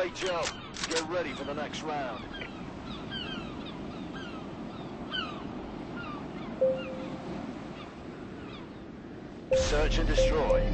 Great job. Get ready for the next round. Search and destroy.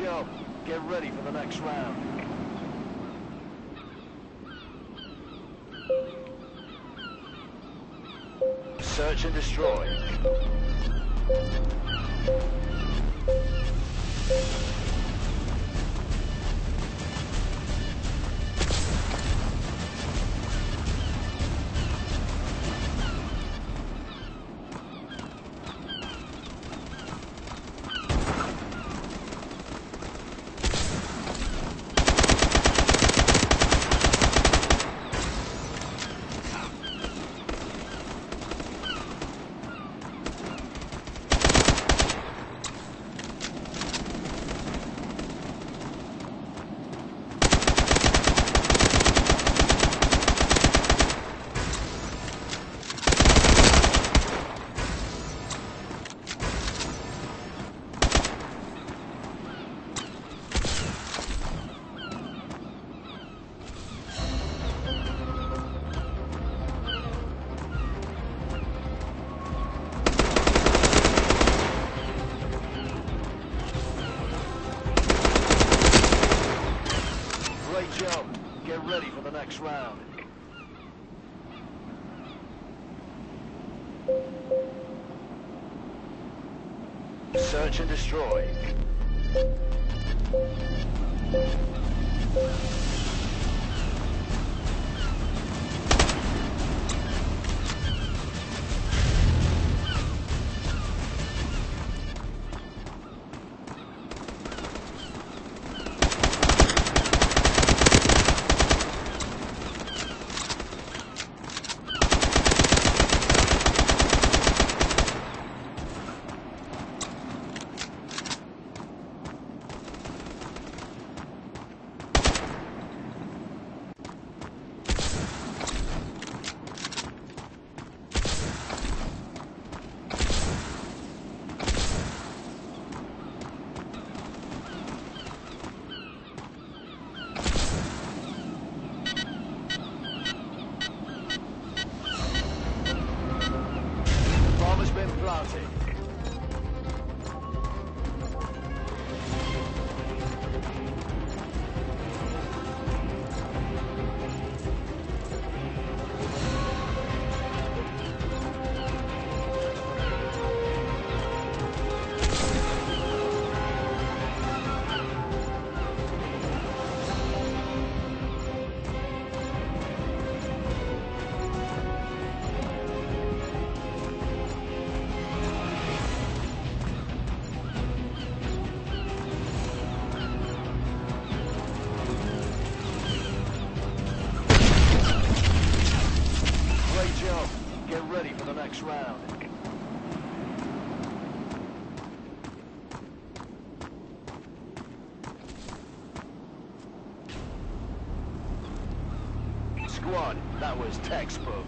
Job. Get ready for the next round. Search and destroy. Search and destroy. Has the next round. Squad, that was textbook.